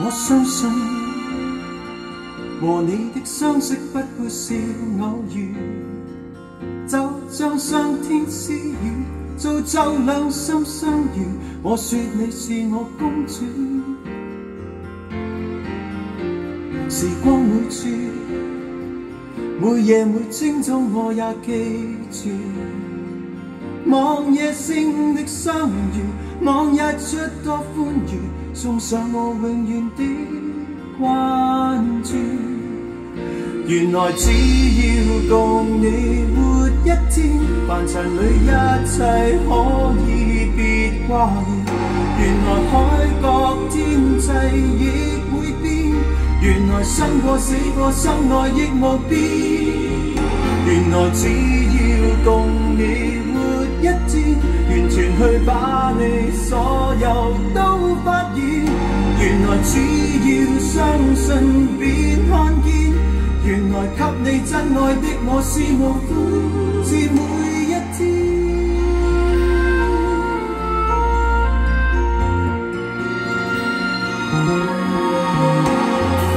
我相信和你的相识不会是偶遇，就像上天赐予，造就两心相遇。我说你是我公主，时光每处，每夜每清早我也记住，望夜星的相遇，望日出多欢愉。送上我永远的关注。原来只要共你活一天，凡尘里一切可以别挂念。原来海角天际亦会变，原来生过死过心爱亦无变。原来只要共你一天，完全去把你所有都发现原来只要相信便看见，原来给你真爱的我是无悔，是每一天。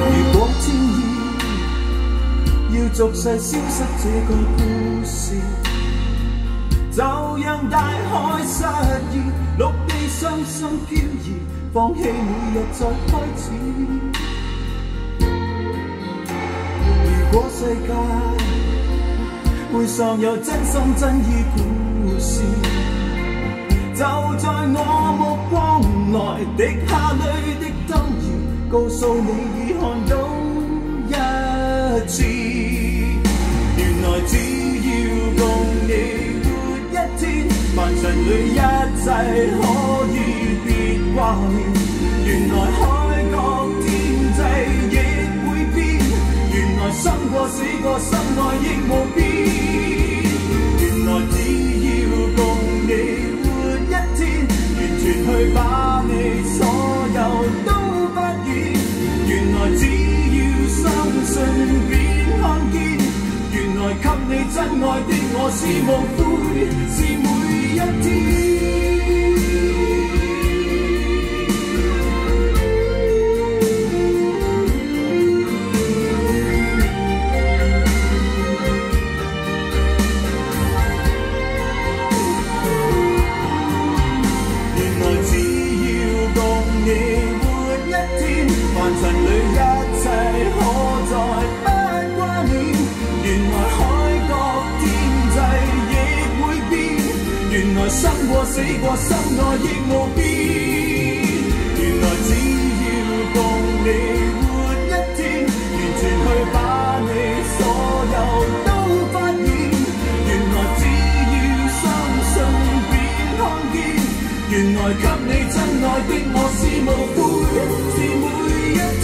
如果天意要俗世消失这个故事，就让大海失意，陆地伤心飘移。放弃每日再开始。如果世界背上有真心真意故事，就在我目光内滴下泪的灯儿，告诉你已看到一次。一切可以别挂念。原来海角天际亦会变，原来生过死过心爱亦无变。原来只要共你活一天，完全去把你所有都发现。原来只要相信便看见，原来给你真爱的我是无悔，是每生过死过，心爱亦无变。原来只要共你活一天，完全去把你所有都发现。原来只要相信便看见，原来给你真爱的我是无悔。是每一天